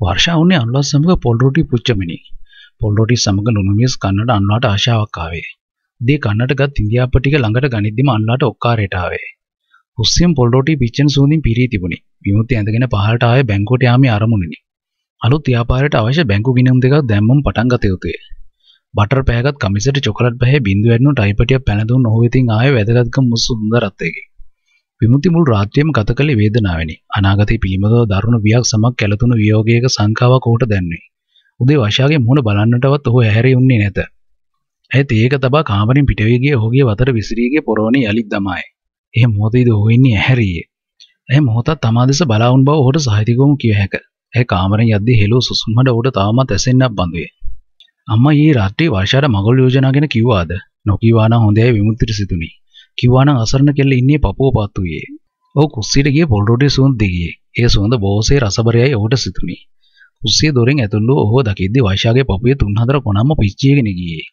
වර්ෂා වුණේ අනුලත් සමග පොල් රොටි පුච්චමිනි. පොල් රොටි සමග ලුණු මිස් කන්නට අනුලාට ආශාවක් ආවේ. දේ කන්නට ගත් ඉන්දියාප්ප ටික ළඟට ගනිද්දිම අනුලාට ඔක්කාරයට ආවේ. හුස්සියෙන් පොල් රොටි පිච්චෙන සුවඳින් පිරී තිබුණි. විමුක්ති ඇඳගෙන පහළට ආවේ බැංකුවට යාමේ අරමුණිනි. අලුත් ව්‍යාපාරයට අවශ්‍ය බැංකු ගිණුම් දෙකක් දැම්මම පටන් ගත යුතුය. බටර් පෑගත් කමිසට චොකලට් පැහැ බින්දු වැඩනු ටයිපටියක් පැනදුන් ඔහු වෙතින් ආය වැදගත්කම් මුස් සුන්දරත්වයකි. විමුති මුල් රාත්‍රියම ගත කළේ වේදනාවනි. අනාගතයේ පිළිබඳව දරුණු වියක් සමක් කැළතුණු වියෝගයක සංකාවක් ඔහුට දැනුනේ. උදේ වශාගේ මුහුණ බලන්නටවත් ඔහු ඇහැරී උන්නේ නැත. ඇය තේක තබා කාමරෙන් පිට වී ගිය ඔහුගේ වතට විසිරී ගිය පොරවනේ යලිත් දමායි. එහේ මොහොතේද ඔහු ඉන්නේ ඇහැරියේ. ඇය මොහොතක් තමා දෙස බලා වුන් බව ඔහුට සාහිතිකවම කිය හැක. ඇය කාමරෙන් යද්දී හෙළූ සුසුම්මඩ ඔහුට තවමත් ඇසෙන්නක් බඳුවේ. අම්මා ඊයේ රාත්‍රියේ වර්ෂාට මගුල් යෝජනා ගැන කිව්වාද? නොකියවා නම් හොඳයි විමුක්තිට සිතුනි. කිව්වා නම් අසරණ කෙල්ල ඉන්නේ පපුව පාත්තුවේ. ඔහු කුස්සියට ගිය පොල් රොටිය සුවඳ දිගේ. ඒ සුවඳ බොහෝසේ රසබරයයි ඔහුට සිතුනි. කුස්සිය දොරෙන් ඇතුළු ඔහුව දකිද්දී වර්ෂාගේ පපුවේ තුන් හතර කොනම්ම පිච්චීගෙන ගියේ.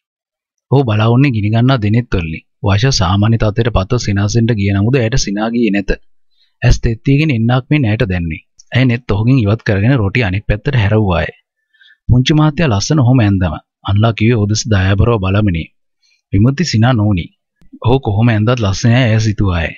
ඔහු බලා වුණේ ගිනි ගන්නා දිනෙත් වලනි. වර්ෂා සාමාන්‍ය තත්ත්වයට පත්ව සිනාසෙන්ට ගිය නමුද ඇයට සිනා ගියේ නැත. ඇස් තෙත්තිගෙන එන්නක් මේ නැයට දැන්නේ. ඇය නෙත් ඔහුගෙන් ඉවත් කරගෙන රොටි අනෙක් පැත්තට හැරවුවාය. පුංචි මහත්තයා ලස්සන ඔහොම ඇඳම. අන්ලා කිව්වේ ඔදෙස දයාබරව බලමිනි. විමුක්ති සිනා නොඋනි. ඔහු කොහොම ඇඳත් ලස්සනයි ඇය සිතුවාය.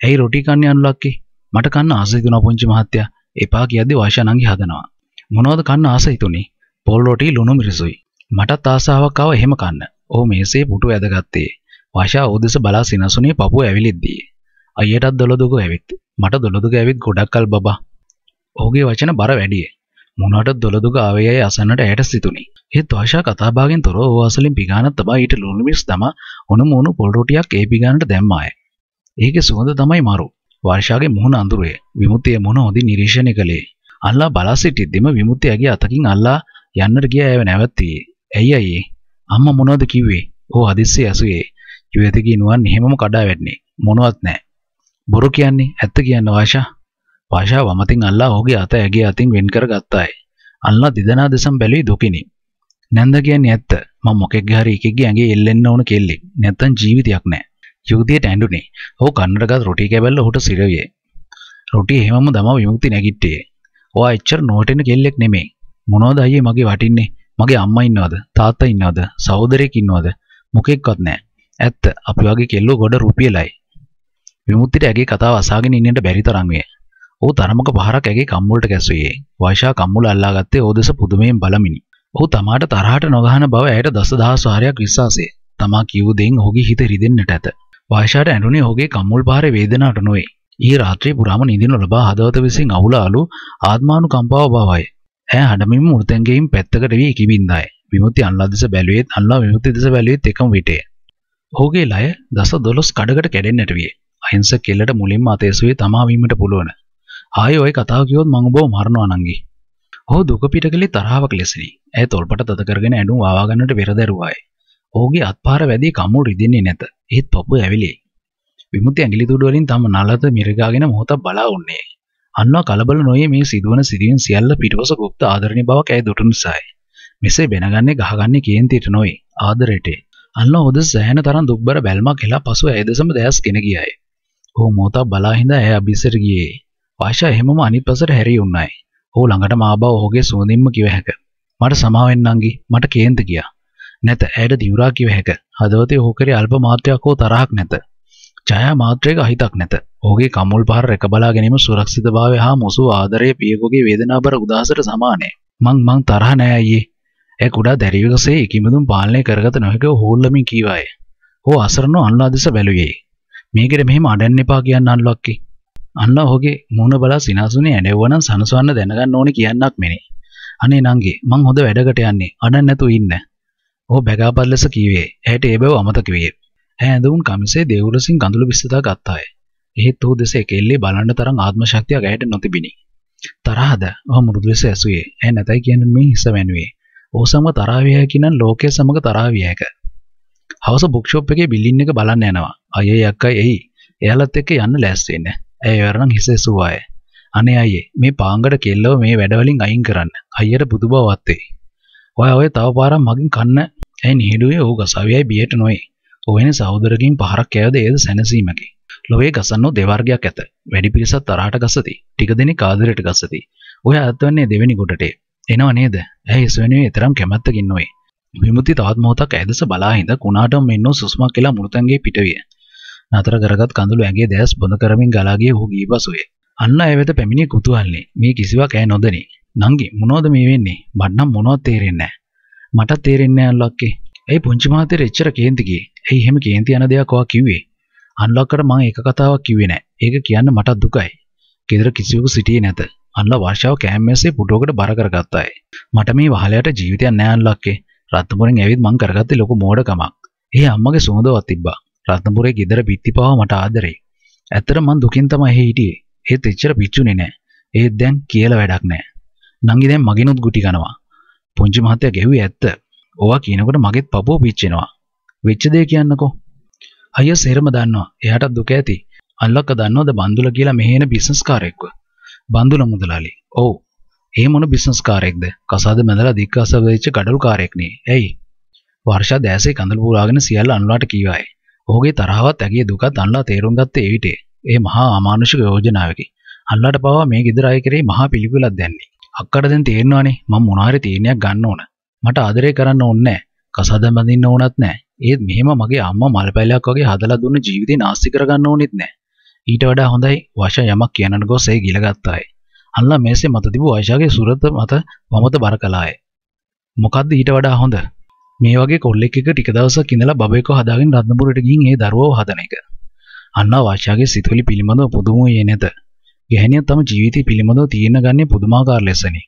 ඇයි රොටි කන්නේ අනුලක්කේ? මට කන්න ආස හිතුණා පුංචි මහත්තයා. එපා කියද්දි වාෂා නංගි හදනවා. මොනවද කන්න ආස හිතුනේ? පොල් රොටි ලුණු මිරිසුයි. මටත් ආසාවක් ආව එහෙම කන්න. ඔහු මේසේ පුටු ඇදගත්තේ. වාෂා ඔදෙස බලා සිනසුනේ පපුව ඇවිලිද්දී. අයියටත් දොළදුක ඇවිත්. මට දොළදුක ඇවිත් ගොඩක්කල් බබා. ඔහුගේ වචන බර වැඩිය. මොනවට දොළදුක ආවේයයි අසන්නට ඇයට සිතුනි. ඒත් වාෂා කතාබාගෙන් තොරව ඔහු අසලින් පිගානක් තබා ඊට ලුණු මිරිස් තමා උණු මුණු පොල් රොටියක් ඒ පිගානට දැම්මාය. ඒකේ සුවඳ තමයි මරු. වර්ෂාගේ මුහුණ අඳුරේ. විමුක්තිය මුහුණ හොඳින් නිරීක්ෂණය කළේ. අල්ලා බලා සිටිද්දිම විමුක්තියගේ අතකින් අල්ලා යන්නට ගිය ඇය නැවැත්තියේ. ඇයි අයියේ? අම්මා මොනවද කිව්වේ? ඔහු හදිස්සියේ ඇසුවේ. යුවතිගේ නුවන් එහෙමම කඩා වැටෙන්නේ. මොනවත් නැහැ. බොරු කියන්නේ ඇත්ත කියන්න වාෂා. වාෂා වමතින් අල්ලා ඔහුගේ අත ඇගේ අතින් වෙන් කර ගත්තාය. අල්ලා දිදනා දෙසම් බැලුවේ දුකිනි. නැන්ද කියන්නේ ඇත්ත. මම මොකෙක්ගේ හරි එකෙක්ගේ ඇඟේ එල්ලෙන්න ඕන කෙල්ලෙක්. නැත්තම් ජීවිතයක් නැහැ. යුගදියට ඇඬුනේ. ඔහු කන්නට ගත් රොටි කැබැල්ල ඔහුට සිරවියේ. රොටි එහෙමම දමව විමුක්ති නැගිට්ටේ. ඔයා එච්චර නොටෙන කෙල්ලෙක් නෙමෙයි. මොනවද අයියේ මගේ වටින්නේ? මගේ අම්මා ඉන්නවද? තාත්තා ඉන්නවද? සහෝදරයෙක් ඉන්නවද? මොකෙක්වත් නැහැ. ඇත්ත අපි වගේ කෙල්ලෝ ගොඩ රුපියලයි. විමුක්තිට ඇගේ කතාව අසාගෙන ඉන්නට බැරි තරම් වේ. ඔහු තරමක පහරක් ඇගේ කම්මුලට ගැසුවේ. වයිෂා කම්මුල අල්ලාගත්තේ ඔහු දෙස පුදුමයෙන් බලමිනි. ඔහු තමාට තරහට නොගහන බව ඇයට දසදහස් වාරයක් විශ්වාසය. තමා කිව් දෙයින් ඔහුගේ හිත රිදෙන්නට ඇත. වයිෂාට ඇඬුනේ ඔහුගේ කම්මුල් පාරේ වේදනාවට නොවේ. ඊ රාත්‍රියේ පුරාම නිදින ලබා හදවත විසින් අවුලාලු ආත්මානුකම්පාව බවයි. ඈ හඩමින් මුර්තැන්ගෙයින් පැත්තකට වී කිවින්දාය. විමුක්ති අල්ලා දෙස බැලුවේත් අල්ලා විමුක්ති දෙස බැලුවේත් එකම විටේ. ඔහුගේ ලය දස දොළොස් කඩකට කැඩෙන්නට විය. අහිංසක කෙල්ලට මුලින්ම අතේසුවේ තමා වීමට පුළුවන්. ආයෙ ওই කතාව කිව්වොත් මං ඔබව මරනවා නංගි. ඔහු දුක පිට කළේ තරහාවක් ලෙසිනි. ඇය තොල්පට තද කරගෙන ඇඬුම් වාවා ගන්නට පෙර දැරුවාය. ඔහුගේ අත්පාර වැදී කමුල් රිදෙන්නේ නැත. ඒත් පපුව ඇවිලේ. විමුක්ති ඇඟිලි තුඩු වලින් තම නලත මිරගාගෙන මොහොතක් බලා උන්නේ. අන්නවා කලබල නොයේ මේ සිදුවන සිදුවීම් සියල්ල පිටවස গুপ্ত ආදරණීය බවක් ඇය දුටු නිසායි. මෙසේ බැනගන්නේ ගහගන්නේ කේන්තියට නොවේ ආදරයට. අන්නවා හොද සෑහෙන තරම් දුක්බර බැල්මක් හෙලා පසු ඇය දෙසම දැස් ගෙන ගියායි. ඔහු මොහොතක් බලා හිඳ ඇය අභිසර ගියේ. වාෂා එහෙමම අනිත් පසට හැරී උන්නයි. ඔහු ළඟටම ආබව ඔහුගේ සුවඳින්ම කිව හැක. මට සමාව වෙන්න නංගි මට කේන්ති ගියා. නැත ඇයට දිවුරා කිව හැක. හදවතේ ඔහු කරේ අල්ප මාත්‍රයක් හෝ තරහක් නැත. ඡායා මාත්‍රයක අහිතක් නැත. ඔහුගේ කමුල් පහර රැක බලා ගැනීම සුරක්ෂිතභාවය හා මුසු ආදරයේ පියෙකුගේ වේදනාබර උදාසට සමානයි. මං මං තරහ නෑ අයියේ. ඒ කුඩා දැරියකසේ ඉකිමුදුන් පාලනය කරගත නොහැක හෝල්ලමින් කීවාය. ඔහු අසරණව අන්ලා දෙස බැලුවේ. මේකට මෙහෙම අඩන්න එපා කියන්න අන්ලොක්කි. අන්ලා ඔහුගේ මූණ බලා සිනාසුනේ ඇඬෙව්වනම් සනසවන්න දැනගන්න ඕනේ කියන්නක් මෙනේ. අනේ නංගි මං හොඳ වැඩකට යන්නේ. අඩන්න නැතුව ඉන්න. ඔහු බැගාපත් ලෙස කීවේ. ඇයට ඒ බව අමතක වියේ. ඇය ඇඳවුන් කමිසේ දේවුලසින් කඳුළු විස්සතා ගත්තාය. එහෙත් ඔහු දෙස එකෙල්ලේ බලන්න තරම් ආත්ම ශක්තියක් ඇයට නොතිබිනි. තරහද ඔහු මෘදු ලෙස ඇසුවේ. ඇය නැතයි කියන මේ හිස වැනුවේ. ඔහු සමග තරහ විය හැකි නම් ලෝකයේ සමග තරහ විය හැක. හවස බුක් ෂොප් එකේ බිල්ලින් එක බලන්න යනවා. අයියේ අක්කයි එයි. එයාලත් එක්ක යන්න ලෑස්ති වෙන්න. ඇය වරනම් හිස ඇසුවාය. අනේ අයියේ මේ පාංගඩ කෙල්ලව මේ වැඩවලින් අයින් කරන්න. අයියට බුදු බව වත්තේ. ඔය ඔය තව පාරක් මගින් කන්න ඇයි නිහිඩුවේ ඔහු ගසවියයි බියට නොවේ. ඔවෙන සහෝදරකින් පහරක් කෑවද ඒද සැනසීමකි. ලොවේ ගසන්නෝ දෙවර්ගයක් ඇත. වැඩි පිරිසක් තරහට ගසති. ටික දෙනෙක් ආදරයට ගසති. ඔය අත්වන්නේ දෙවෙනි කොටට එනව නේද ඇයි ස්වනේ එතරම් කැමැත්තකින් නොවේ විමුති තවත් මොහොතක් ඇදස බලා හිඳ කුණාටම මෙන්නෝ සුස්මක් කියලා මුරුතන්ගේ පිටවිය නතර කරගත් කඳුළු ඇගේ දැස් බොඳ කරමින් ගලාගේ ඔහු ගීපසුවේ අන්න ඇ වෙත පැමිණි කුතුහල්න්නේ මේ කිසිවක් ඇය නොදනි. නංගි මොනෝද මේ වෙන්නේ? බඩ්නම් මොනවත් තේරෙන්නේ මට තේරෙන්නේ අල්ලක්කේ. ඇයි පුංචි මහත්තයට එච්චර කේන්ති ගියේ? ඇයි එහෙම කේන්ති යන දෙයක් ඔයා කිව්වේ? අන්ලක්කට මං එක කතාවක් කිව්වේ නෑ ඒක කියන්න මටත් දුකයි. ගෙදර කිසිවෙකු සිටියේ නැත. අන්ලා වර්ෂාව කෑම මේසේ පුටුවකට බර කරගත්තායි මට මේ වහලයට ජීවිතයක් නෑ අන්ලක්කේ රත්නපුරෙන් ඇවිත් මං කරගත්තේ ලොකු මෝඩකමක්. ඒ අම්මගේ සුවඳවත් තිබ්බා. රත්නපුරේ ගෙදර බිත්ති පවා මට ආදරේ. ඇත්තට මං දුකින් තමයි හිටියේ. ඒත් එච්චර පිච්චුනේ නෑ. ඒත් දැන් කියලා වැඩක් නෑ. නංගි දැන් මගිනුත් ගුටි කනවා. පුංචි මහත්තයා ගෙව්වේ ඇත්ත. ඕවා කියනකොට මගෙත් පපුව පිච්චෙනවා. වෙච්ච දේ කියන්නකෝ. අයියා සේරම දන්නවා. එයාටත් දුක ඇති. අල්ලක්ක දන්නවද බන්දුල කියලා මෙහෙන බිස්නස් කාරයෙක්ව? බන්දුල මුදලාලි. ඔව්. ඒ මොන බිස්නස් කාරයෙක්ද? කසාද මැදලා දික්කස වෙච්ච ගඩොල් කාරයෙක්නේ. ඇයි? වර්ෂා දැසේ කඳුළු පුරාගෙන සියල්ල අනුලාට කීවායි. ඔහුගේ තරහවත් ඇගේ දුකත් අන්ලා තේරුම් ගත්තේ ඒ විටේ. ඒ මහා අමානුෂික යෝජනාවකි. අල්ලාට පවා මේ ගෙදර අය කරේ මහා පිළිකුලක් දැන්නේ අක්කට දැන් තේරෙනවානේ මම මොනාරි තීරණයක් ගන්න ඕන. මට ආදරය කරන්න ඕනේ නැහැ. කසාද බඳින්න ඕනත් නැහැ. ඒත් මෙහෙම මගේ අම්මා මල් පැලයක් වගේ හදලා දුන්න ජීවිතේ නාස්ති කරගන්න ඕනෙත් නැහැ. ඊට වඩා හොඳයි වශා යමක් කියනට ගොස් ඒ ගිලගත්තාය අල්ලා මේසේ මත තිබූ වශාගේ සුරත මත වමත බර කළාය මොකද්ද ඊට වඩා හොඳ? මේ වගේ කොල්ලෙක් එක ටික දවසක් ඉඳලා බබෙක්ව හදාගෙන රත්නපුරට ගිහින් ඒ දරුවව හදන එක. අන්නා වශාගේ සිතුවිලි පිළිබඳව පුදුම වූයේ නැත. ගැහණිය තම ජීවිතය පිළිබඳව තීරණ ගන්නේ පුදුමාකාර ලෙසනි.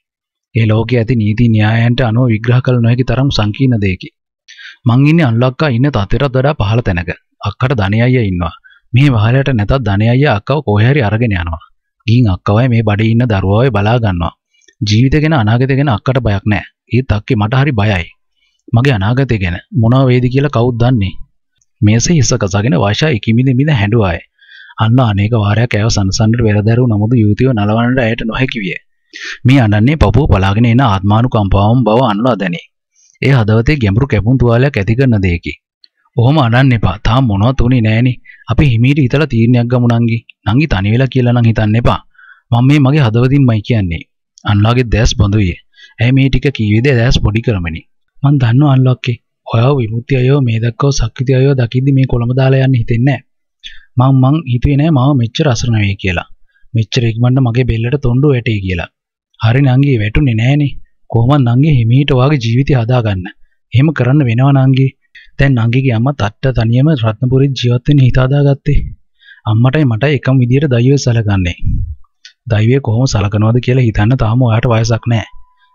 ඒ ලෝකයේ ඇති නීති න්‍යායයන්ට අනුව විග්‍රහ කළ නොහැකි තරම් සංකීර්ණ දෙයකි. මං ඉන්නේ අල්ලක්කා ඉන්න තත්ත්වයටත් වඩා පහළ තැනක. අක්කට ධනය අයියා ඉන්නවා. මේ වහලට නැතත් ධනය අයියා අක්කව කොහේ හරි අරගෙන යනවා. ගිහින් අක්කවයි මේ බඩේ ඉන්න දරුවවයි බලා ගන්නවා. ජීවිතය ගැන අනාගතය ගැන අක්කට බයක් නැහැ. ඒත් අක්කේ මට හරි බයයි. මගේ අනාගතය ගැන මොනවා වේද කියලා කවුද දන්නේ? මේසේ හිස කසාගෙන වාෂා ඉකිමිද මිද හැඬුවාය. අන්න අනේක වාරයක් ඇව සනසන්නට වෙරදැරු නමුදු යුවතිව නලවන්නට ඇයට නොහැකි විය. මේ අනන්නේ පපුව පලාගෙන එන ආත්මානුකම්පාවම් බව අන්ලා දැනේ. ඒ හදවතේ ගැඹුරු කැපුම් තුවාලයක් ඇති කරන දෙයකි. ඔහොම අඩන්න එපා. තාම මොනවත් උනේ නෑනේ. අපි හිමීට හිතලා තීරණයක් ගමු නංගි. නංගි තනි වෙලා කියලා නම් හිතන්න එපා. මම මේ මගේ හදවතින්මයි කියන්නේ. අන්ලාගේ දැස් බඳුයේ ඇයි මේ ටික කීවේද? දැස් පොඩි කරමනි. මං දන්නවා අන්ලක්කේ ඔයාව විමුක්ති අයෝ මේ දක්කව සක්විති අයෝ දකිද්දි මේ කොළඹ දාලා යන්න හිතෙන්නේ නෑ මං මං හිතුවේ නෑ මාව මෙච්චර අසරණ වෙයි කියලා. මෙච්චර ඉක්මනට මගේ බෙල්ලට තොණ්ඩු වැටේ කියලා. හරි නංගි වැටුනේ නෑනේ. කොහොමද නංගි හිමීට වාගේ ජීවිතය හදාගන්න. එහෙම කරන්න වෙනවා නංගි දැන් නංගිගේ අම්මා තට්ට තනියම රත්නපුරේ ජීවත් වෙන්න හිත හදාගත්තේ. අම්මටයි මටයි එකම විදියට දෛවය සැලකන්නේ. දෛවය කොහොම සලකනවද කියලා හිතන්න තාම ඔයාට වයසක් නෑ.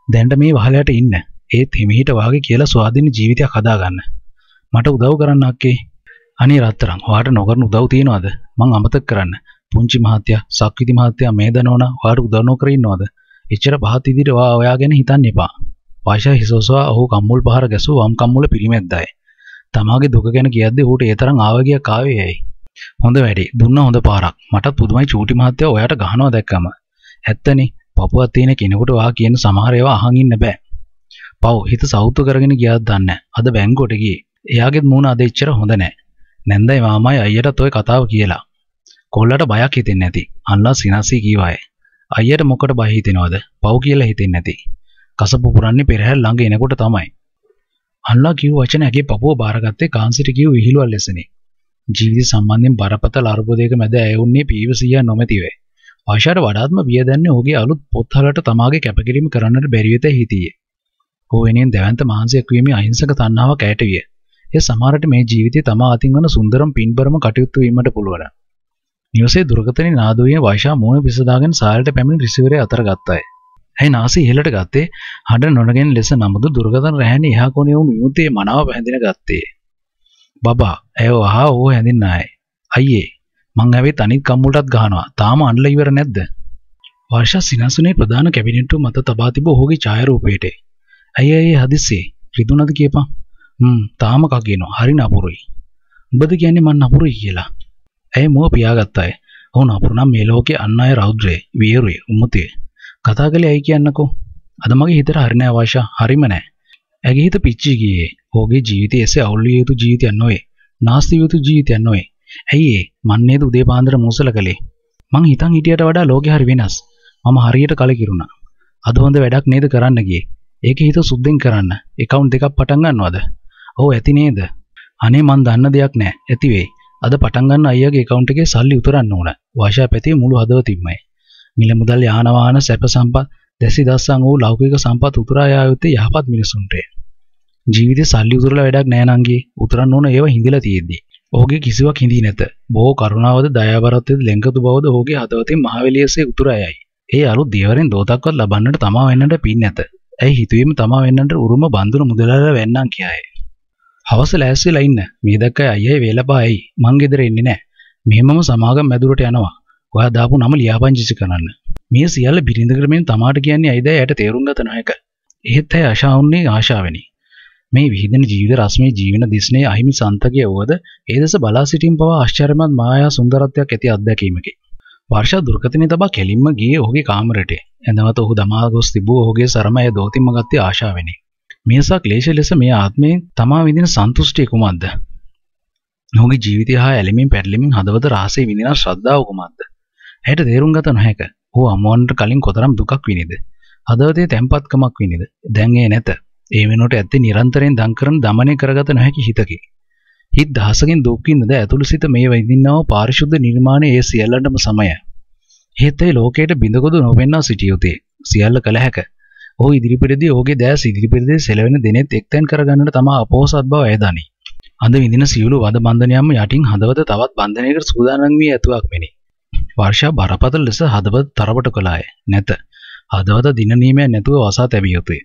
දැන්ට මේ වහලයට ඉන්න. ඒත් හිමීට වාගේ කියලා ස්වාධීන ජීවිතයක් හදාගන්න. මට උදව් කරන්න අක්කේ. අනේ රත්තරන් ඔයාට නොකරන උදව් තියනවද? මං අමතක කරන්න. පුංචි මහත්තයා සක්විති මහත්තයා මේ දනවන ඔයාට උදව් නොකර ඉන්නවද? එච්චර පහත් ඉදිරියට ඔයා ඔයා ගැන හිතන්න එපා. වාෂා හිසෝසවා ඔහු කම්මුල් පහර ගැසූ වම් කම්මුල පිරිමැද්දායි. තමාගේ දුක ගැන කියද්දි ඌට ඒ තරම් ආවගියක් ආවේ ඇයි? හොඳ වැඩි. දුන්න හොඳ පාරක්. මටත් පුදුමයි චූටි මහත්තයා ඔයාට ගහනවා දැක්කම. ඇත්තනේ පපුවක් තියෙන කෙනෙකුට වා කියන සමහර ඒවා අහන් ඉන්න බෑ. පව් හිත සෞතු කරගෙන ගියාද දන්නේ අද බැංකුවට ගියේ. එයාගෙත් මූණ අද එච්චර හොඳ නෑ නැන්දයි මාමයි අයියටත් ඔය කතාව කියලා. කොල්ලට බයක් හිතෙන්නේ නැති. අන්ලා සිනස්සී කීවායේ අයියට මොකට බය හිතෙනවද? පව් කියලා හිතෙන්නේ නැති. කසපු පුරන්නේ පෙරහැර ළඟ එනකොට තමයි. අන්ලා කිව් වචන ඇගේ පපුව බාරගත්තේ කාන්සිට කිව් විහිළුවල් ලෙසනේ. ජීවිත සම්බන්ධයෙන් බරපතල අර්බුදයක මැද ඇයුන්නේ පීවසියා නොමැතිවේ ආශාට වඩාත්ම විය දැන්නේ ඔහුගේ අලුත් පොත්හලට තමාගේ කැපකිරීම කරන්නට බැරි වෙත හිතියේ. ඔහු වෙනින් දැවැන්ත මානසික වීමේ අහිංසක තණ්හාවක් ඇයට විය. ඒ සමහරට මේ ජීවිතයේ තමා අතින් වන සුන්දරම පින්බරම කටයුතු වීමට පුළුවන්. නිවසේ දුරකථනයේ නාදුවේ වයිෂා මූණ පිසදාගෙන සායලට පැමිණ රිසීවරේ අතර ගත්තාය. ඇයි නාසය ඉහළට ගත්තේ? හඬ නොනගෙන ලෙස නමුදු දුරකථන රැහැනේ එහා කොනේ වුණු විමුක්තියේ මනාව පැහැදින ගත්තේ. බබා ඇය වහා ඕ හැඳින්න ආයේ. අයියේ මං ඇවිත් අනිත් කම්මුලටත් ගහනවා. තාම අඬලා ඉවර නැද්ද? වර්ෂා සිනාසුනේ ප්‍රධාන කැබිනට්ටුව මත තබා තිබූ ඔහුගේ ඡායාරූපයට. ඇයි ඇයි හදිස්සියේ රිදුනද කියපන්. හ්ම් තාම කකිනවා. හරි නපුරුයි. උඹද කියන්නේ මං නපුරුයි කියලා. ඇයි මොව පියාගත්තාය. ඔහු නපුරු නම් මේ ලෝකේ අන් අය රෞද්‍රේ, වියරුවේ, උම්මතේ. කතා කළේ ඇයි කියන්නකෝ. අද මගේ හිතට හරි නෑ වර්ෂා. හරිම නෑ. ඇගේ හිත පිච්චි ගියේ. ඔහුගේ ජීවිතය එසේ අවුල් විය යුතු ජීවිතයක් නොවේ. නාස්ති යුතු ජීවිතයක් නොවේ. ඇයි ඒ මන් නේද උදේ පාන්දර මූසල කළේ මං හිතන් හිටියට වඩා ලෝකෙ හරි වෙනස් මම හරියට කලකිරුණා අද හොඳ වැඩක් නේද කරන්න ගියේ. ඒක හිත සුද්ධෙන් කරන්න. account දෙකක් පටන් ගන්නවද? ඔව් ඇති නේද? අනේ මන් දන්න දෙයක් නෑ. ඇති වෙයි. අද පටන් ගන්න අයියාගේ account එකේ සල්ලි උතරන්න ඕන. වාෂා පැතේ මුළු හදවතින්මයි. මිල මුදල් යාන වාහන සැප සම්පත් දැසි දස්සන් වූ ලෞකික සම්පත් උතුරා යා යුත්තේ යහපත් මිනිසුන්ට. ජීවිතේ සල්ලි උතුරලා වැඩක් නෑ නංගී. උතරන්න ඕන ඒවා හිඳලා තියෙද්දි. ඔහුගේ කිසිවක් හිඳී නැත. බොහෝ කරුණාවද දයාබරත්වද ලෙන්ගතු බවද ඔහුගේ හදවතින් මහවැලියසේ උතුරා යයි. ඒ අලුත් දියවරෙන් දෝතක්වත් ලබන්නට තමා වෙන්නට පින් නැත. ඇයි හිතුවීම තමා වෙන්නට උරුම බඳුන මුදලාලා වෙන්නම් කියයි. හවස ලෑස්තිලා ඉන්න. මේ දැක්කයි අයියයි වේලපා ඇයි? මං ගෙදර එන්නේ නැහැ. මෙහෙමම සමාගම් මැදුරට යනවා. ඔයා දාපු නම ලියාපදිංචි කරන්න. මේ සියල්ල බිරිඳ ක්‍රමෙන් තමාට කියන්නේ ඇයිද ඇයට තේරුම් ගත නොහැක. එහෙත් ඇය ආශාවුන්නේ ආශාවෙනි. මේ විහිදෙන ජීවිත රස්මේ ජීවන දිස්නේ අහිමි සන්තකය වුවද ඒ දෙස බලා සිටින් පවා ආශ්චර්යමත් මායා සුන්දරත්වයක් ඇති අත්දැකීමකි. වර්ෂා දුර්ගතනේ තබා කෙලින්ම ගියේ ඔහුගේ කාමරයට. එඳවත ඔහු දමා ගොස් තිබූ ඔහුගේ සරමය දෝතිම්ම ගත්තේ ආශාවෙනි. මේසා ක්ලේශ ලෙස මේ ආත්මයෙන් තමා විඳින සන්තුෂ්ටිය කුමක්ද? ඔහුගේ ජීවිතය හා ඇලිමින් පැටලිමින් හදවත රහසේ විඳින ශ්‍රද්ධාව කුමක්ද? ඇයට තේරුම් ගත නොහැක. ඔහු අමුවන්ට කලින් කොතරම් දුකක් විඳිද? හදවතේ තැම්පත්කමක් විඳිද? දැන් ඒ නැත. ඒ වෙනුවට ඇත්තේ නිරන්තරයෙන් දන් කරන දමනය කරගත නොහැකි හිතකි. හිත් දහසකින් දුක් විඳද ඇතුළු සිත මේ විඳින්නව පාරිශුද්ධ නිර්මාණය ඒ සියල්ලටම සමය. හේත් ඒ ලෝකයට බිඳකොදු නොවෙන්නා සිටිය යුතුය. සියල්ල කළ හැක. ඔහු ඉදිරිපිටදී ඔහුගේ දැස් ඉදිරිපිටදී සෙලවෙන දෙනෙත් එක්තැන් කරගන්නට තමා අපෝසත් බව ඇයදනි. අද විඳින සියලු වද බන්ධනයන්ම යටින් හදවත තවත් බන්ධනයකට සූදානම් වී ඇතුවක් මෙනි. වර්ෂා බරපතල ලෙස හදවත තරබට කළාය. නැත. හදවත දිනනීමයක් නැතුව වසා තැබිය යුතුය.